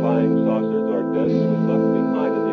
flying saucers or discs was left behind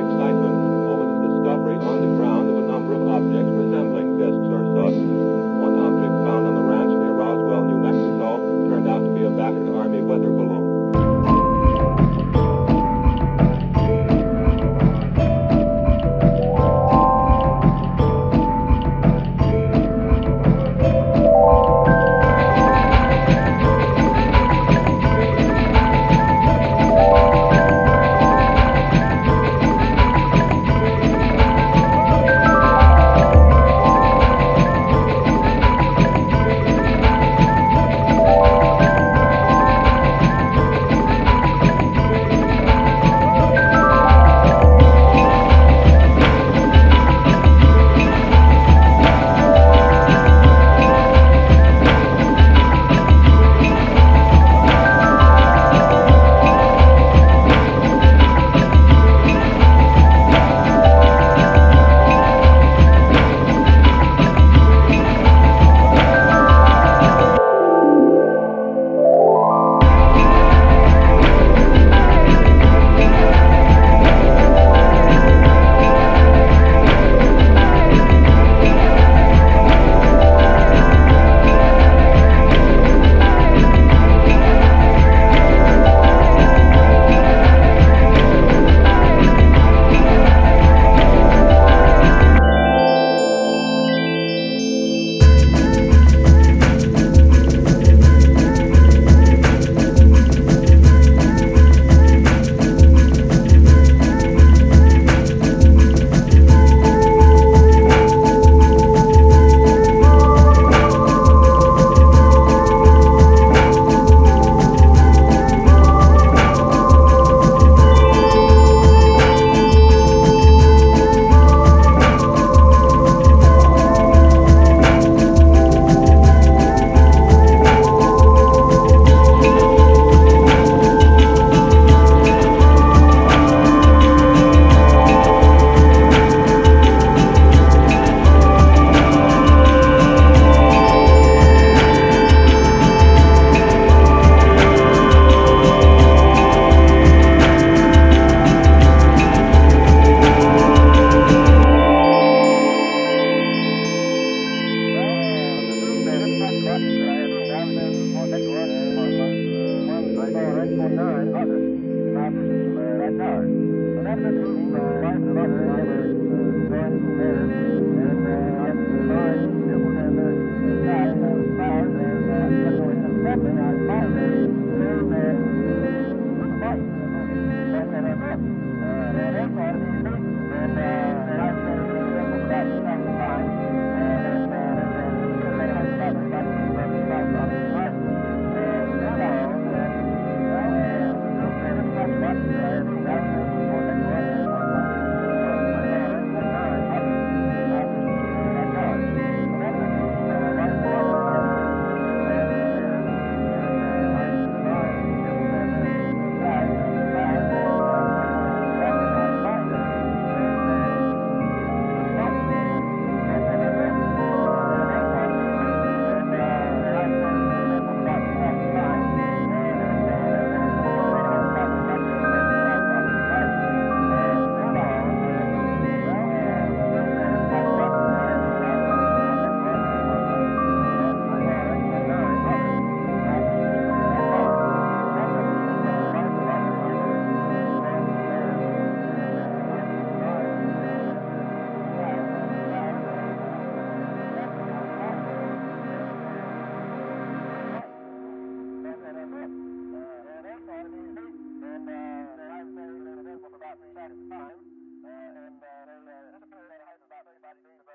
that is fine. Uh, and uh, they, uh, it's a period at of about 35 degrees above.